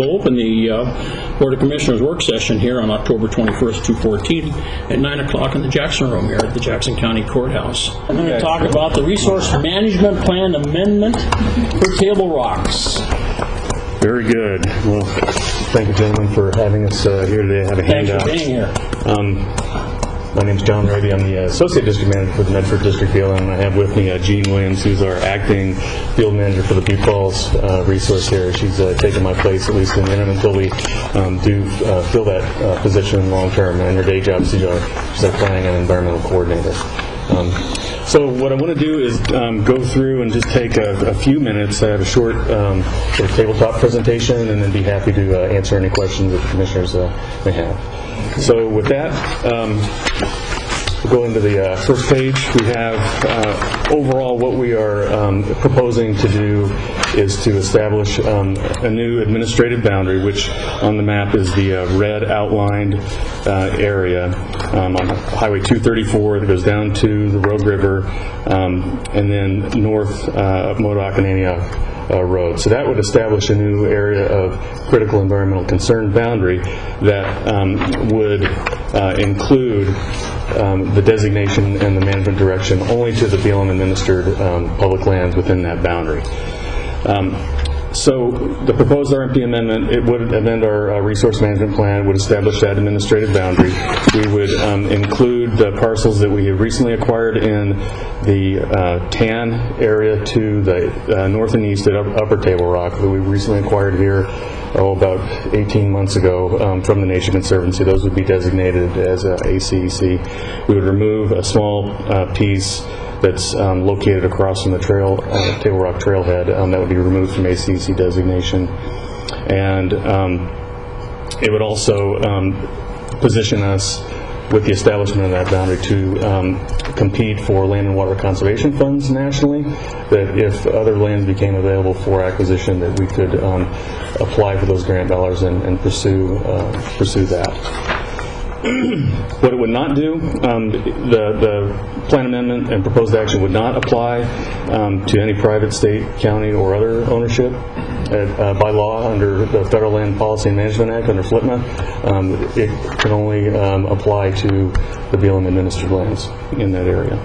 we'll open the uh, Board of Commissioners work session here on October 21st, 2014, at 9 o'clock in the Jackson Room here at the Jackson County Courthouse. I'm going to talk about the Resource Management Plan Amendment for Table Rocks. Very good. Well, thank you, gentlemen, for having us uh, here today. I have a Thanks for handout. being here. Um, my name's Jon Raby. I'm the Associate District Manager for the Medford District BLM, and I have with me uh, Jean Williams, who's our Acting Field Manager for the Butte Falls uh, resource area. She's uh, taken my place, at least in the interim, until we um, do uh, fill that uh, position long term. And her day job, our, she's our Planning and Environmental Coordinator. Um, so what I want to do is um, go through and just take a, a few minutes. I have a short um, sort of tabletop presentation, and then be happy to uh, answer any questions that the commissioners uh, may have. So with that, um, we'll go into the uh, first page. We have uh, overall what we are um, proposing to do is to establish um, a new administrative boundary, which on the map is the uh, red outlined uh, area um, on Highway 234 that goes down to the Rogue River um, and then north uh, of Modoc and Antioch uh, Road. So that would establish a new area of critical environmental concern boundary that um, would uh, include um, the designation and the management direction only to the BLM administered um, public lands within that boundary. So the proposed RMP amendment, it would amend our uh, resource management plan, would establish that administrative boundary. We would um, include the parcels that we have recently acquired in the uh, TAN area to the uh, north and east at Upper Table Rock that we recently acquired here, oh, about 18 months ago um, from the Nature Conservancy. Those would be designated as uh, ACEC. We would remove a small uh, piece that's um, located across from the trail, uh, Table Rock Trailhead, um, that would be removed from ACEC designation. And um, it would also um, position us with the establishment of that boundary to um, compete for land and water conservation funds nationally, that if other lands became available for acquisition, that we could um, apply for those grant dollars and and pursue, uh, pursue that. What it would not do, um, the, the plan amendment and proposed action would not apply um, to any private, state, county, or other ownership uh, uh, by law under the Federal Land Policy and Management Act, under FLPMA. Um, It can only um, apply to the BLM administered lands in that area.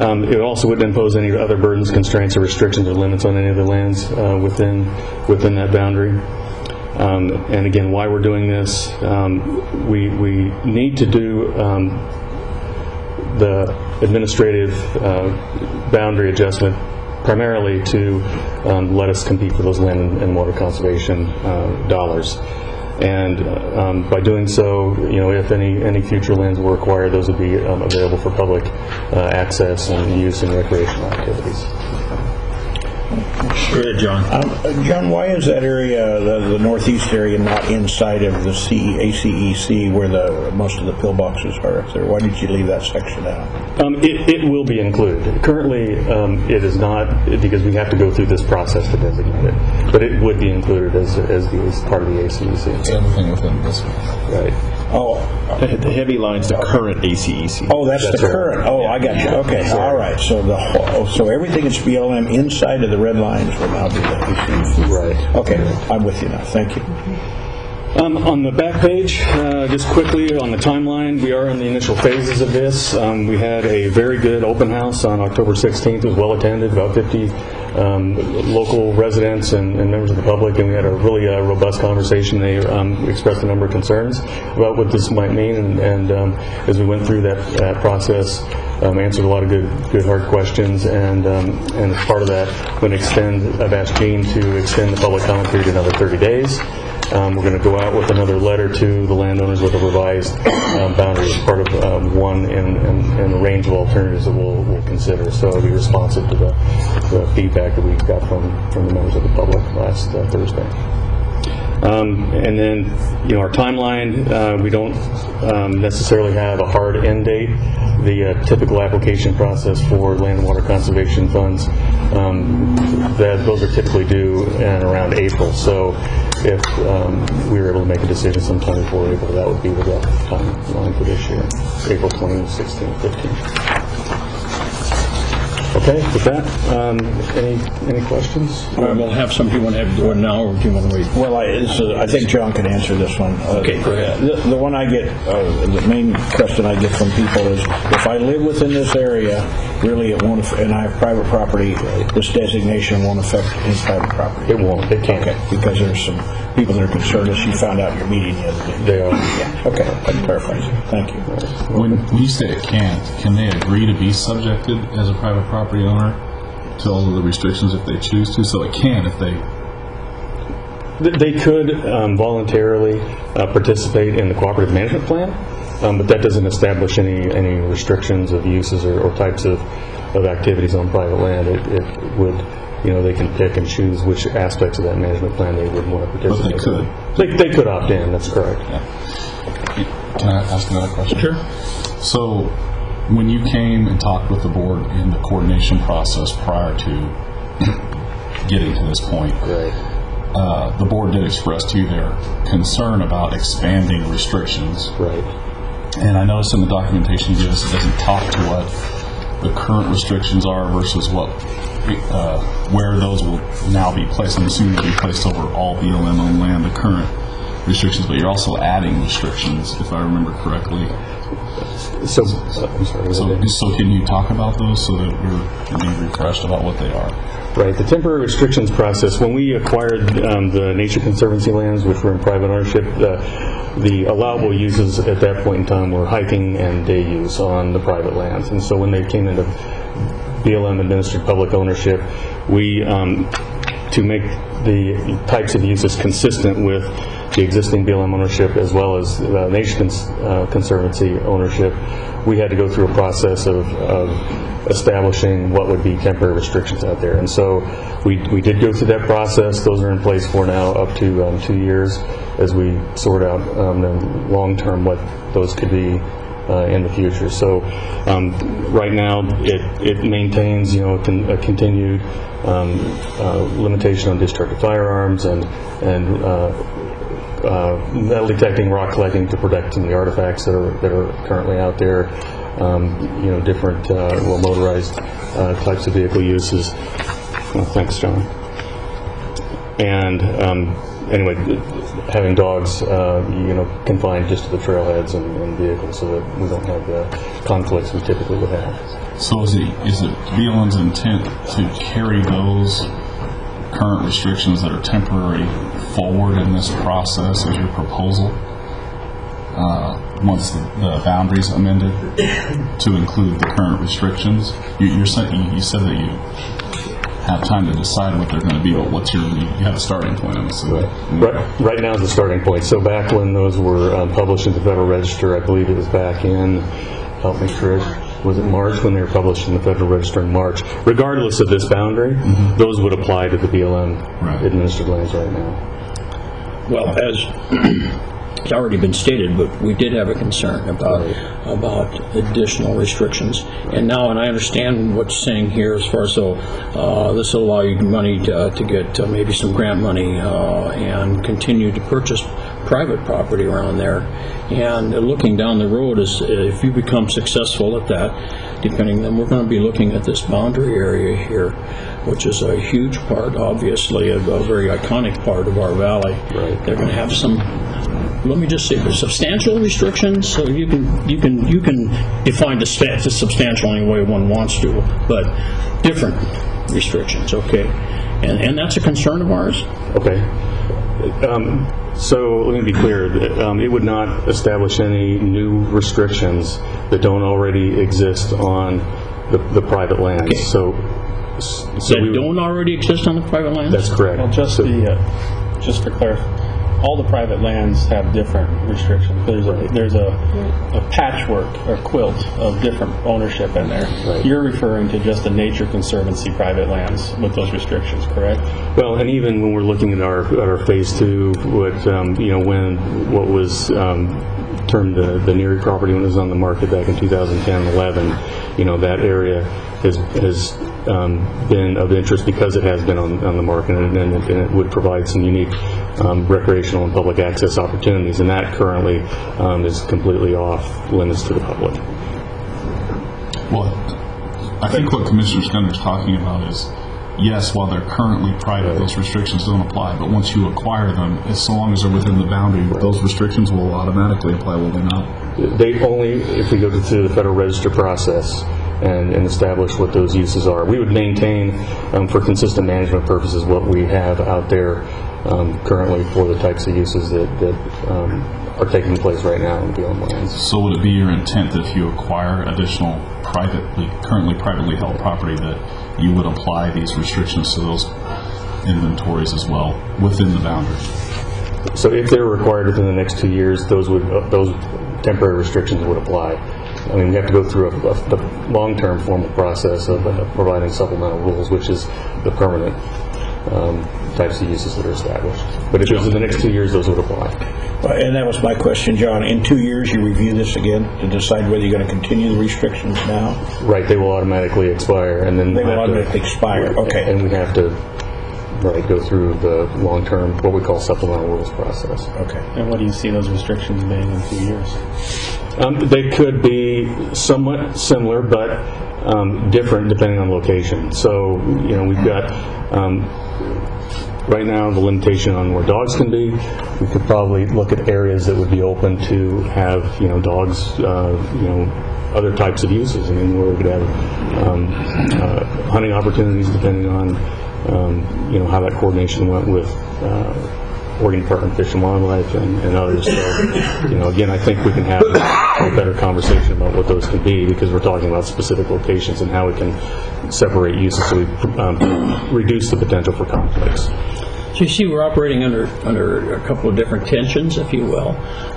Um, It also wouldn't impose any other burdens, constraints, or restrictions or limits on any of the lands uh, within, within that boundary. Um, And again, why we're doing this, um, we, we need to do um, the administrative uh, boundary adjustment primarily to um, let us compete for those land and- water conservation uh, dollars. And um, by doing so, you know, if any, any future lands were acquired, those would be um, available for public uh, access and use in recreational activities. Go ahead, John. Um, uh, John, why is that area, the, the northeast area, not inside of the CE, ACEC where the most of the pillboxes are up there? Why did you leave that section out? Um, It it will be included. Currently, um, it is not, because we have to go through this process to designate it, but it would be included as as the as part of the ACEC. everything within this one. Right. Oh, The the heavy line's the current ACEC. oh, that's That's the right. current. Oh, I got you. Okay, all right. So the whole, oh, so everything that's BLM inside of the red lines will now be the ACEC. Right. Okay, I'm with you now. Thank you. Um, On the back page, uh, just quickly on the timeline, we are in the initial phases of this. Um, We had a very good open house on October 16th. It was well attended, about 50 um, local residents and and members of the public, and we had a really uh, robust conversation. They um, expressed a number of concerns about what this might mean, and- and um, as we went through that that process, um, answered a lot of good, good hard questions, and and as part of that, I'm going to extend, I've asked Jean to extend the public comment period another 30 days. Um, We're going to go out with another letter to the landowners with a revised um, boundary as part of um, one in in- in a range of alternatives that we'll we'll consider. So it'll be responsive to the the feedback that we got from from the members of the public last uh, Thursday. Um, And then, you know, our timeline, uh, we don't um, necessarily have a hard end date. The uh, typical application process for land and water conservation funds, um, that, those are typically due in around April. So if um, we were able to make a decision sometime before April, that would be the timeline for this year, April 2016, 15. Okay, with that, um, any, any questions? Or We'll have some, do you want to have, do it now, or do you want to wait? Well, I, this is, I think John can answer this one. Uh, Okay, go ahead. The, the one I get, uh, the main question I get from people is, if I live within this area, really it won't, aff- and I have private property, this designation won't affect his private property. It won't, it can't. Okay, because there's some people that are concerned, as you found out in your meeting the other day. They are. Yeah, okay, that clarifies it. Thank you. When, when you say it can't, can they agree to be subjected as a private property owner to all of the restrictions if they choose to? So it can if they, Th- They could um, voluntarily uh, participate in the cooperative management plan, um, but that doesn't establish any, any restrictions of uses or, or types of, of activities on private land. It, it would, you know, they can pick and choose which aspects of that management plan they would want to participate could. in. They, they could opt in, that's correct. can I ask another question? Sure. So when you came and talked with the board in the coordination process prior to getting to this point, Right. uh, the board did express to you their concern about expanding restrictions. Right. And I noticed in the documentation you give us, it doesn't talk to what the current restrictions are versus what, uh, where those will now be placed. I'm assuming they'll be placed over all BLM owned land, the current restrictions, but you're also adding restrictions, if I remember correctly. So. So, so can you talk about those so that we're being refreshed about what they are? Right, the temporary restrictions process, when we acquired um, the Nature Conservancy lands, which were in private ownership, the the allowable uses at that point in time were hiking and day use on the private lands. And so when they came into BLM administered public ownership, we, um, to make the types of uses consistent with the existing BLM ownership as well as uh, Nature Cons- uh, Conservancy ownership, we had to go through a process of, of establishing what would be temporary restrictions out there. And so we, we did go through that process. Those are in place for now up to um, two years as we sort out um, the long-term what those could be uh, in the future. So um, right now, it, it maintains, you know, a con- a continued um, uh, limitation on discharge of firearms and, and uh, metal detecting, rock collecting to protect of the artifacts that are, that are currently out there, um, you know, different, uh, well, motorized uh, types of vehicle uses. Well, thanks, John. And um, anyway, having dogs, uh, you know, confined just to the trailheads and, and vehicles so that we don't have the conflicts we typically would have. So is it, is it BLM's intent to carry those current restrictions that are temporary forward in this process as your proposal? Uh, once the, the boundaries amended to include the current restrictions? You, you're saying, you, said that you have time to decide what they're going to be, but what's your, you have a starting point, I'm assuming. Right, right now is the starting point. So back when those were um, published in the Federal Register, I believe it was back in, help me, Trish, was it March when they were published in the Federal Register in March? Regardless of this boundary, those would apply to the BLM Right. administered lands right now. Well, as it's already been stated, but we did have a concern about, about additional restrictions. And now, and I understand what's saying here as far as, so, uh, this will allow you money to, to get uh, maybe some grant money, uh, and continue to purchase private property around there. And looking down the road is, if you become successful at that, depending, then we're gonna be looking at this boundary area here, which is a huge part, obviously, a, a very iconic part of our valley. Right. They're going to have some, let me just say, substantial restrictions, so you can, you can, you can define the sta- the substantial any way one wants to, but different restrictions, okay? And, and that's a concern of ours? Okay. Um, So let me be clear, um, it would not establish any new restrictions that don't already exist on the the private lands. Okay. So, so That we would- don't already exist on the private lands? That's correct. Well, just So- the, uh, just for clarif, all the private lands have different restrictions. There's a, there's a, a patchwork or quilt of different ownership in there. Right. You're referring to just the Nature Conservancy private lands with those restrictions, correct? Well, and even when we're looking at our, at our phase two, what, um, you know, when, what was, um, termed the, the Neary property when it was on the market back in 2010, 11, you know, that area has, has, um, been of interest because it has been on, on the market and, and it- and it would provide some unique, um, recreational and public access opportunities, and that currently, um, is completely off limits to the public. Well, I think what Commissioner Skundrick's talking about is, yes, while they're currently private, those restrictions don't apply, but once you acquire them, as so long as they're within the boundary, those restrictions will automatically apply, will they not? They only, if we go through the Federal Register process and, and establish what those uses are. We would maintain, um, for consistent management purposes, what we have out there um, currently for the types of uses that, that um, are taking place right now in BLM lands. So would it be your intent that if you acquire additional privately, currently privately held property, that you would apply these restrictions to those inventories as well, within the boundary? So if they're required within the next two years, those would, uh, those temporary restrictions would apply. I mean, we have to go through a, a, the long-term formal process of uh, providing supplemental rules, which is the permanent um, types of uses that are established. But if it was in the next two years, those would apply. And that was my question, John. In two years, you review this again to decide whether you're going to continue the restrictions now? Right, they will automatically expire, and then... They will have to- automatically expire, okay. And we have to, right, go through the long-term, what we call supplemental rules process. Okay. And what do you see those restrictions being in two years? Um, They could be somewhat similar, but um, different depending on location. So, you know, we've got, um, right now, the limitation on where dogs can be. We could probably look at areas that would be open to have, you know, dogs, uh, you know, other types of uses. I mean, where we could have um, uh, hunting opportunities depending on, um, you know, how that coordination went with uh, Oregon Department of Fish and Wildlife and, and others. So, you know, again, I think we can have a better conversation about what those can be because we're talking about specific locations and how we can separate uses so we um, reduce the potential for conflicts. So you see, we're operating under, under a couple of different tensions, if you will.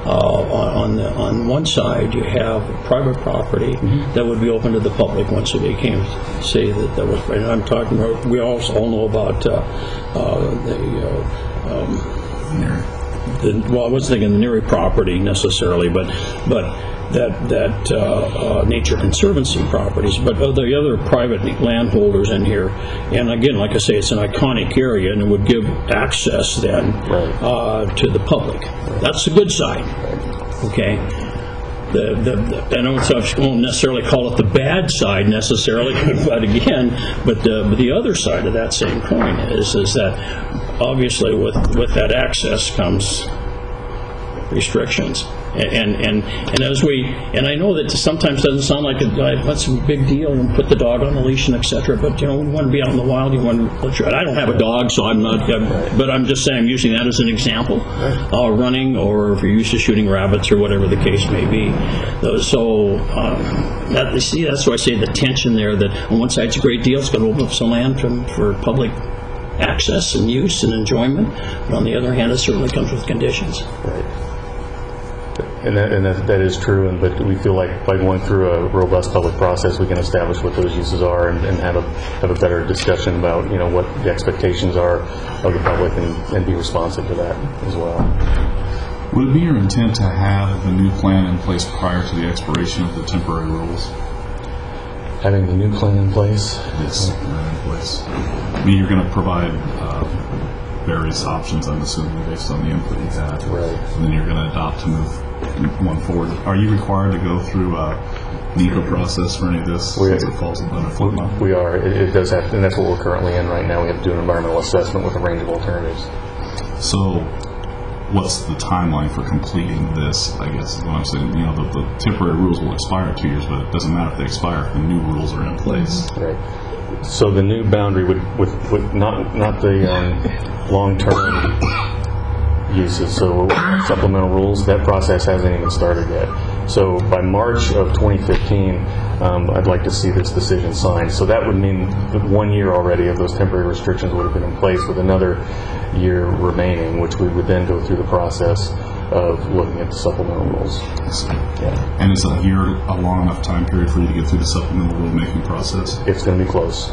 Uh, on, on the, on one side, you have private property that would be open to the public once it became, say that that was, and I'm talking about, we also all know about, uh, uh, the, uh, um, the, well, I wasn't thinking the Neary property necessarily, but, but that, that uh, uh, Nature Conservancy properties, but the other private landholders in here. And again, like I say, it's an iconic area and it would give access then uh, to the public. That's the good side, okay? The, the, I don't, I won't necessarily call it the bad side necessarily, but again, but the, the other side of that same coin is, is that obviously with, with that access comes restrictions. And, and, and as we, and I know that sometimes doesn't sound like a, that's a big deal, and put the dog on the leash and etc. but, you know, we want to be out in the wild, you want to, I don't have a dog, so I'm not, I'm- but I'm just saying, I'm using that as an example. Uh, running, or if you're used to shooting rabbits, or whatever the case may be. So, um, that, see, that's why I say the tension there, that on one side it's a great deal, it's going to open up some land for public access and use and enjoyment, but on the other hand, it certainly comes with conditions. And that, and that, that is true, and, but we feel like by going through a robust public process, we can establish what those uses are and, and have a, have a better discussion about, you know, what the expectations are of the public and, and be responsive to that as well. Would it be your intent to have the new plan in place prior to the expiration of the temporary rules? Having the new plan in place, Yes, in place. I mean, you're going to provide uh, various options, I'm assuming, based on the input you've had. Right. And then you're going to adopt to move one forward. Are you required to go through uh, a NEPA process for any of this We- since it falls under flood law? we are, it, it does have, and that's what we're currently in right now. We have to do an environmental assessment with a range of alternatives. So, what's the timeline for completing this, I guess is what I'm saying. You know, the, the temporary rules will expire two years, but it doesn't matter if they expire if the new rules are in place. Right. So the new boundary would, not, not the um, long-term uses, so supplemental rules, that process hasn't even started yet. So by March of 2015, um, I'd like to see this decision signed. So that would mean that one year already of those temporary restrictions would have been in place with another year remaining, which we would then go through the process of looking at the supplemental rules. Yeah. And is a year a long enough time period for you to get through the supplemental rulemaking process? it's going to be close.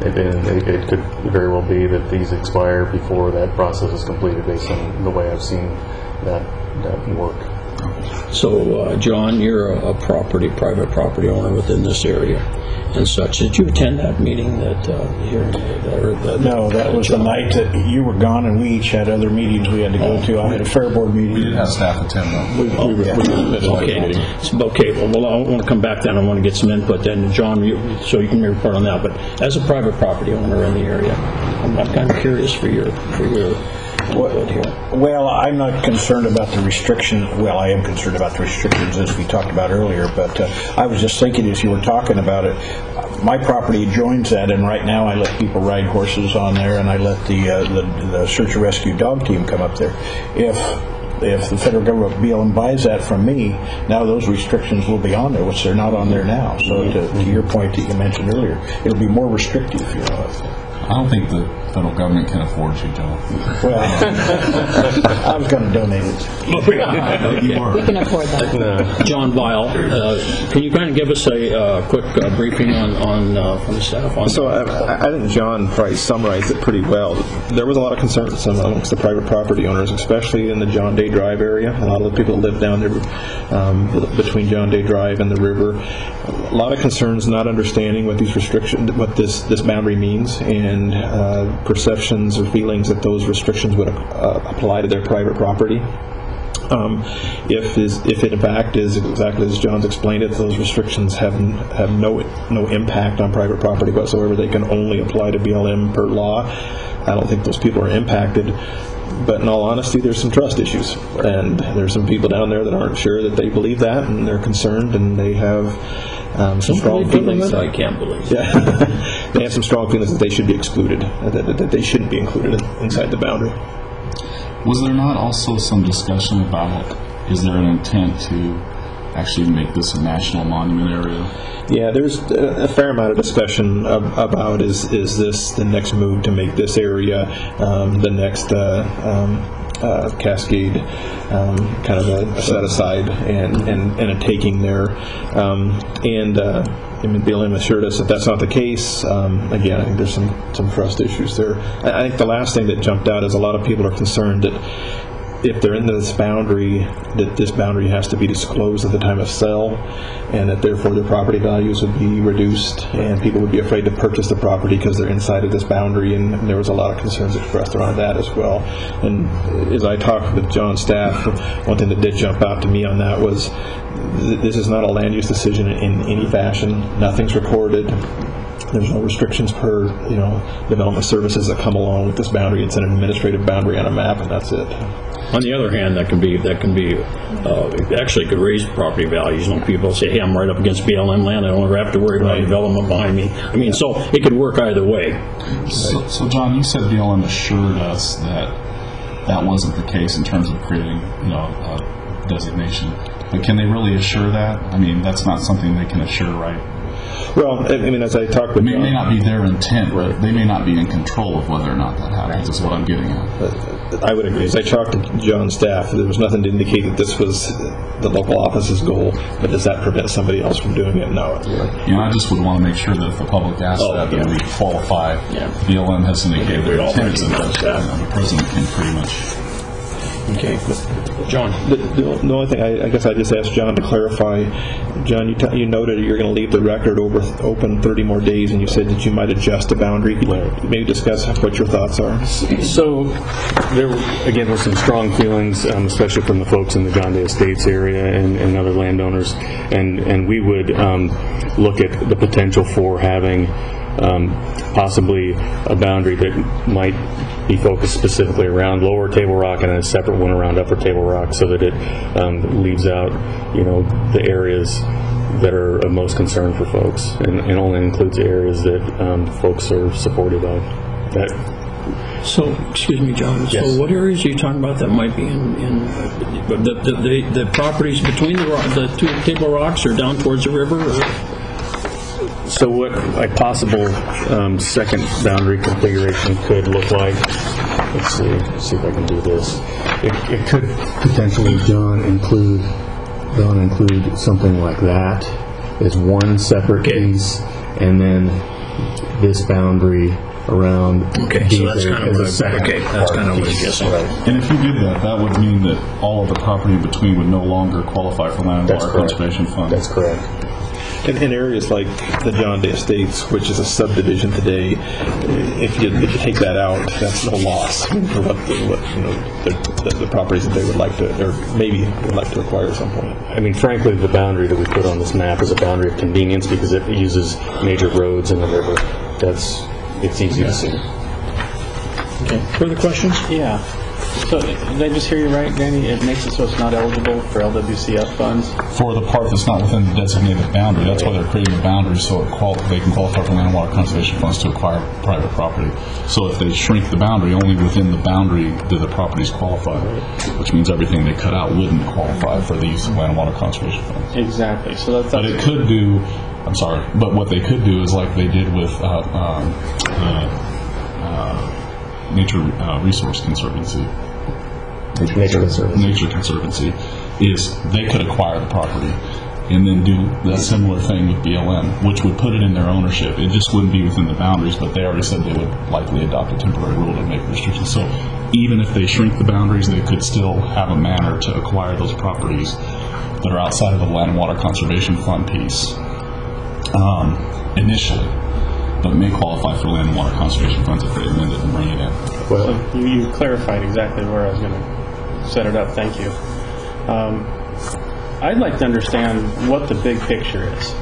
It, it, it could very well be that these expire before that process is completed based on the way I've seen that, that work. So, uh, John, you're a a property, private property owner within this area and such. Did you attend that meeting that, uh, here? or the- No, that was the night that you were gone, and we each had other meetings we had to go to. I had a fair board We did meeting. have staff attend though. Okay, So, okay, well, well, I want to come back then, I want to get some input then, John, you, so you can report on that, but as a private property owner in the area, I'm I'm kind of curious for your, for your input here. Well, I'm not concerned about the restriction, well, I am concerned about the restrictions as we talked about earlier, but uh, I was just thinking as you were talking about it, my property joins that, and right now I let people ride horses on there, and I let the, uh, the the search and rescue dog team come up there. If, if the federal government BLM buys that from me, now those restrictions will be on there, which they're not on there now. So to to your point that you mentioned earlier, it'll be more restrictive, you know. I don't think the federal government can afford you, Joe. Well, I was going to donate it. You are. We can afford that. John Vial, uh, can you kind of give us a uh, quick uh, briefing on, on, uh, from the staff on? So I, I think John probably summarized it pretty well. There was a lot of concerns amongst the private property owners, especially in the John Day Drive area. A lot of the people that live down there um, between John Day Drive and the river. A lot of concerns, not understanding what these restrictions, what this this boundary means, and uh, perceptions or feelings that those restrictions would uh, apply to their private property. Um, if is if it in fact is exactly as John's explained it, those restrictions have have no no impact on private property whatsoever. They can only apply to BLM per law. I don't think those people are impacted. But in all honesty, there's some trust issues, and there's some people down there that aren't sure that they believe that, and they're concerned, and they have um, some strong feelings. That, I can't believe. Yeah. they have some strong feelings that they should be excluded, that, that, that they shouldn't be included in, inside the boundary. Was there not also some discussion about, is there an intent to actually make this a national monument area? Yeah, there's a fair amount of discussion ab- about is is this the next move to make this area um, the next uh, um, uh, Cascade um, kind of a, a set aside and, and, and a taking there. Um, and uh, I mean, BLM assured us that that's not the case. Um, again, I think there's some, some trust issues there. I, I think the last thing that jumped out is a lot of people are concerned that if they're in this boundary, that this boundary has to be disclosed at the time of sale, and that therefore their property values would be reduced, and people would be afraid to purchase the property because they're inside of this boundary, and there was a lot of concerns expressed around that as well. And as I talked with John's staff, one thing that did jump out to me on that was th- this is not a land use decision in any fashion. Nothing's recorded. There's no restrictions per, you know, development services that come along with this boundary. It's an administrative boundary on a map, and that's it. On the other hand, that can be, that can be, uh, actually could raise property values. You know, people say, hey, I'm right up against BLM land, I don't ever have to worry about development behind me. I mean, so it could work either way. So, so John, you said BLM assured us that that wasn't the case in terms of creating, you know, a designation. But can they really assure that? I mean, that's not something they can assure, right? Well, I mean, as I talked It with may, may John, not be their intent, but they may not be in control of whether or not that happens, is what I'm getting at. I would agree. As I talked to John's staff, there was nothing to indicate that this was the local office's goal. But does that prevent somebody else from doing it? No. You know, I just would want to make sure that if the public asks Oh, that, yeah. that we qualify. Yeah. BLM has indicated their We all intent, and recognize that, that. you know, the president can pretty much Okay. John? The, the the only thing I, I guess I just asked John to clarify. John, you, t- you noted you're going to leave the record over, open 30 more days, and you said that you might adjust the boundary. You maybe discuss what your thoughts are? So, there again were some strong feelings, um, especially from the folks in the John Day Estates area and, and other landowners, and and we would um, look at the potential for having um, possibly a boundary that might be focused specifically around Lower Table Rock and a separate one around Upper Table Rock, so that it um, leaves out, you know, the areas that are of most concern for folks, and, and only includes areas that um, folks are supportive of. That So, excuse me, John, Yes. so what areas are you talking about that might be in, in, the, the, the, the properties between the, ro- the two table rocks or down towards the river? or- So what a possible um, second boundary configuration could look like, let's see, let's see if I can do this. It, it could potentially, John, include, John, include something like that as one separate piece, and then this boundary around Okay, so that's kind of a what I- second okay, that's kind of what I was guessing. And if you did that, that would mean that all of the property in between would no longer qualify for land and water correct. conservation fund. That's correct. In, in areas like the John Day Estates, which is a subdivision today, if you, if you take that out, that's no loss for what, the, what you know, the, the, the properties that they would like to, or maybe would like to acquire at some point. I mean, frankly, the boundary that we put on this map is a boundary of convenience because it uses major roads and the river. That's, it's easy to see. Okay, further questions? Yeah. So did I just hear you right, Danny? It makes it so it's not eligible for LWCF funds? For the part that's not within the designated boundary, that's why they're creating the boundary so it qual- they can qualify for land and water conservation funds to acquire private property. So if they shrink the boundary, only within the boundary do the properties qualify, which means everything they cut out wouldn't qualify for the use of land and water conservation funds. Exactly. So that's, But it could do, I'm sorry, but what they could do is like they did with uh, um, the uh, Nature uh, Resource Conservancy, Nature Conservancy. Nature Conservancy, is they could acquire the property and then do a similar thing with BLM, which would put it in their ownership. It just wouldn't be within the boundaries, but they already said they would likely adopt a temporary rule to make restrictions. So even if they shrink the boundaries, they could still have a manner to acquire those properties that are outside of the Land and Water Conservation Fund piece um, initially, but may qualify for land and water conservation funds if they amend it and bring it in. Well, you, you clarified exactly where I was going to set it up. Thank you. Um, I'd like to understand what the big picture is.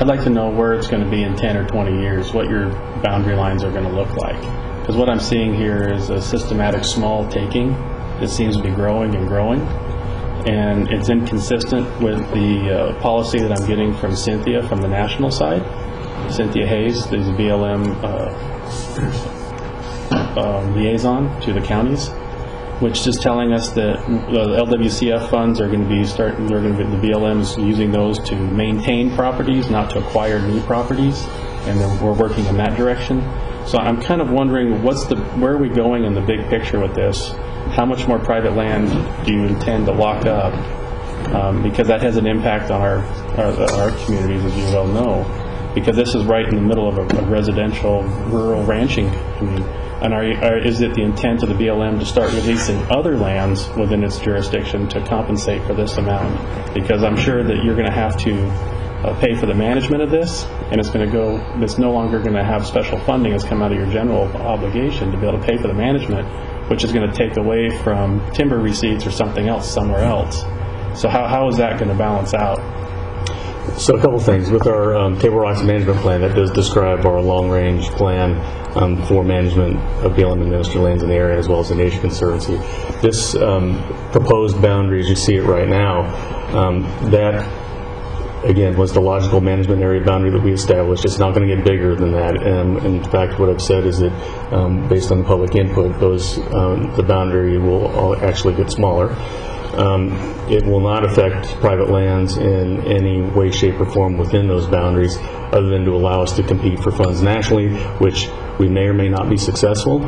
I'd like to know where it's going to be in 10 or 20 years, what your boundary lines are going to look like. Because what I'm seeing here is a systematic small taking that seems to be growing and growing. And it's inconsistent with the uh, policy that I'm getting from Cynthia from the national side. Cynthia Hayes, the BLM uh, um, liaison to the counties, which is telling us that the LWCF funds are going to be starting, they're going to be, the BLM is using those to maintain properties, not to acquire new properties, and then we're working in that direction. So I'm kind of wondering, what's the, where are we going in the big picture with this? How much more private land do you intend to lock up? Um, because that has an impact on our, our, our communities, as you well know, because this is right in the middle of a, a residential, rural ranching community. And are, are, is it the intent of the BLM to start releasing other lands within its jurisdiction to compensate for this amount? Because I'm sure that you're going to have to uh, pay for the management of this, and it's going to go, it's no longer going to have special funding that's come out of your general obligation to be able to pay for the management, which is going to take away from timber receipts or something else somewhere else. So how, how is that going to balance out? So a couple things. With our um, Table Rocks management plan, that does describe our long-range plan um, for management of BLM administered lands in the area as well as the Nature Conservancy. This um, proposed boundary, as you see it right now, um, that again, was the logical management area boundary that we established. It's not going to get bigger than that. And in fact, what I've said is that, um, based on the public input, those um, the boundary will all actually get smaller. Um, it will not affect private lands in any way, shape, or form within those boundaries, other than to allow us to compete for funds nationally, which we may or may not be successful.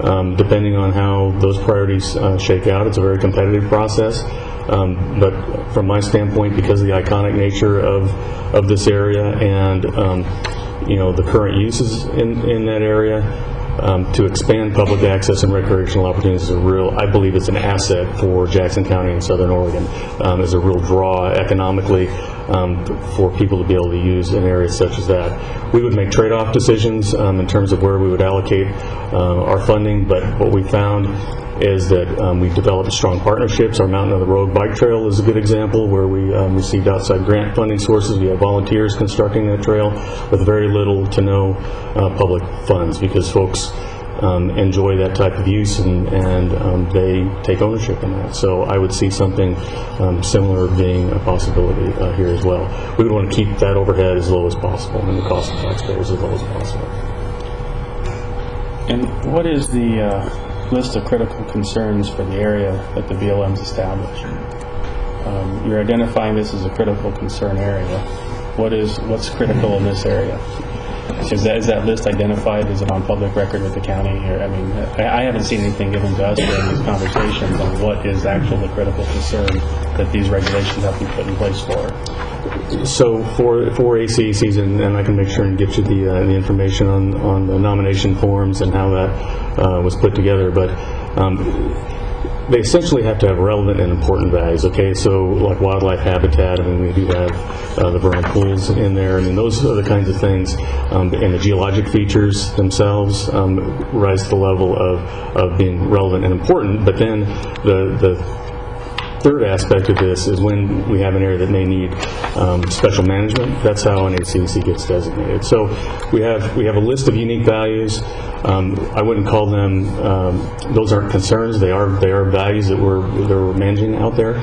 Um, depending on how those priorities uh, shake out, it's a very competitive process. Um, but from my standpoint, because of the iconic nature of, of this area and um, you know the current uses in, in that area, um, to expand public access and recreational opportunities is a real, I believe it's an asset for Jackson County and Southern Oregon. Um, is a real draw economically um, for people to be able to use in areas such as that. We would make trade-off decisions um, in terms of where we would allocate uh, our funding, but what we found is that um, we've developed strong partnerships. Our Mountain of the Rogue Bike Trail is a good example where we um, received outside grant funding sources. We have volunteers constructing that trail with very little to no uh, public funds because folks um, enjoy that type of use and, and um, they take ownership in that. So I would see something um, similar being a possibility uh, here as well. We would want to keep that overhead as low as possible and the cost of taxpayers as low as possible. And what is the uh, list of critical concerns for the area that the BLM's established? Um, You're identifying this as a critical concern area. What is, what's critical in this area? Is that, is that list identified? Is it on public record with the county? Or, I mean, I, I haven't seen anything given to us during these conversations on what is actually the critical concern that these regulations have to be put in place for. So for for and, and I can make sure and get you the uh, the information on on the nomination forms and how that uh, was put together, but. Um, they essentially have to have relevant and important values. Okay, so like wildlife habitat. I mean, we do have uh, the vernal pools in there. I mean, those are the kinds of things, um, and the geologic features themselves um, rise to the level of, of being relevant and important. But then the the third aspect of this is when we have an area that may need um, special management. That's how an ACEC gets designated. So we have we have a list of unique values. Um, I wouldn't call them; um, those aren't concerns. They are they are values that we're that we're managing out there.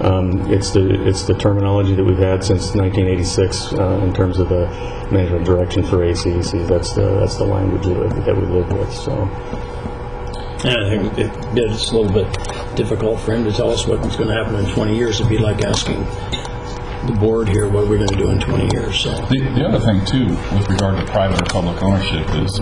Um, it's the it's the terminology that we've had since 1986 uh, in terms of the management direction for ACEC. That's the that's the language that, that we live with. So. And it, it's a little bit difficult for him to tell us what's going to happen in 20 years. It'd be like asking the board here, what are we going to do in 20 years? So, The, the other thing too, with regard to private or public ownership, is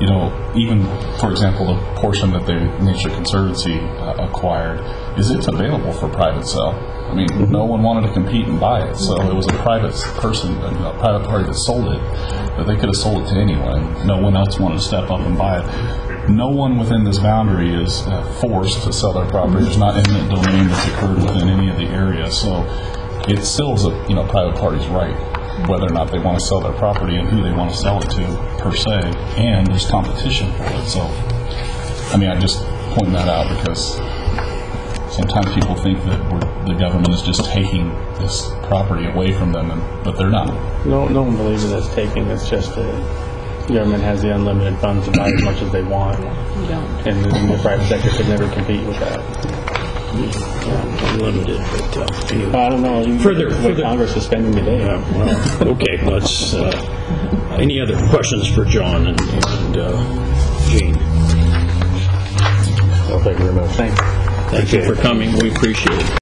you know even for example the portion that the Nature Conservancy uh, acquired is it's available for private sale. I mean, no one wanted to compete and buy it, so it was a private person, a private party that sold it. But they could have sold it to anyone. No one else wanted to step up and buy it. No one within this boundary is uh, forced to sell their property. There's not eminent domain that's occurred within any of the area, so it still is a you know private party's right whether or not they want to sell their property and who they want to sell it to per se, and there's competition for it. So, I mean, I just point that out because sometimes people think that we're, the government is just taking this property away from them, and, but they're not. No, no one believes that it's taking. It's just that the government has the unlimited funds to buy as much as they want, and the, and the private sector could never compete with that. Yeah, unlimited, but uh, anyway. I don't know. You, Further- what further- Congress is spending today. Yeah, well, okay, let's, uh, any other questions for John and, and uh, Jean? Well, thank you very much. Thank you for coming, we appreciate it.